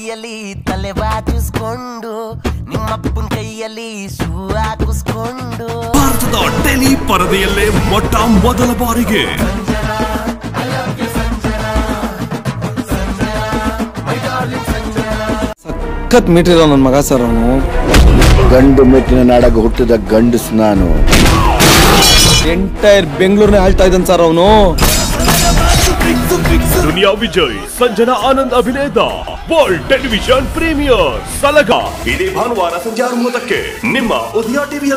ಕೈಯಲ್ಲಿ ತಲೆ ಬಾಚಿಸ್ಕೊಂಡು ನಿಮ್ಮಪ್ಪನ ಕೈಯಲ್ಲಿ ಶೂ ಹಾಕಿಸ್ಕೊಂಡು. ಭಾರತದ ಟೆಲಿ ಪರದೆಯಲ್ಲೇ ಮೊಟ್ಟ ಮೊದಲ ಬಾರಿಗೆ. ಸಖತ್ ಮೀಟಿರೋ ನನ್ನ ಮಗ ಸರ್ ಅವನು. ಗಂಡು ಮೆಟ್ಟಿನ ನಾಡಾಗ ಹುಟ್ಟಿದ ಗಂಡಸ್ ನಾನು. ಎಂಟೈರ್ ಬೆಂಗಳೂರನ್ನೇ ಆಳ್ತಾ ಇದ್ದಾನೆ ಸರ್ ಅವನು. ದುನಿಯಾ ವಿಜಯ್ ಸಂಜನಾ ಆನಂದ್ ಅಭಿನಯದ ವರ್ಲ್ಡ್ ಟೆಲಿವಿಷನ್ ಪ್ರೀಮಿಯರ್, ಸಲಗ. ಇದೇ ಭಾನುವಾರ ಸಂಜೆ ಆರು ಮೂವತ್ತಕ್ಕೆ ನಿಮ್ಮ ಉದಯ ಟಿವಿಯಲ್ಲಿ